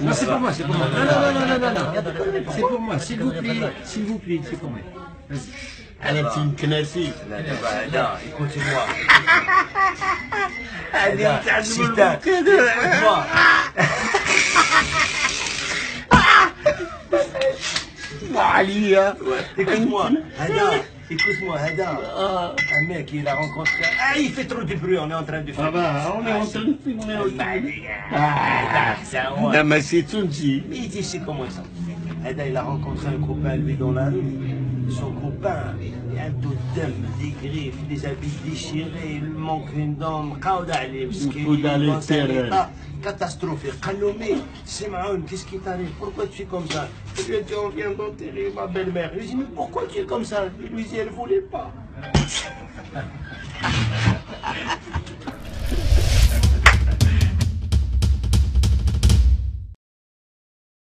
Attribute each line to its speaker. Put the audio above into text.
Speaker 1: Non, c'est pour moi, c'est pour moi. Non, non, non, non, non, non. C'est pour moi, s'il vous plaît, s'il vous plaît, c'est pour moi. Vas-y.
Speaker 2: انا تنكناسي
Speaker 3: لا دابا هذا écoutez-moi
Speaker 2: هذه نتاع
Speaker 3: سيتا
Speaker 2: الملوك. عليا
Speaker 3: écoute-moi هذا Écoute-moi, Hada, ah. un mec, il a rencontré. Ah, il fait trop de bruit, on est en train de faire.
Speaker 2: Ah bah, on est en train de filmer. On
Speaker 3: est en train
Speaker 2: de filmer. Ah,
Speaker 3: mais c'est Tunji. Mais il dit, c'est comment ça? Hada, il a rencontré un copain, lui, dans la rue son copain. Un totem, des griffes, des habits déchirés, il manque une dame. Catastrophique. Kalomé, Simaon, qu'est-ce qui t'arrive? Pourquoi tu es comme ça? Je lui ai dit, on vient d'enterrer ma belle-mère. Je lui ai dit, mais pourquoi tu es comme ça? Je lui ai dit, elle voulait pas.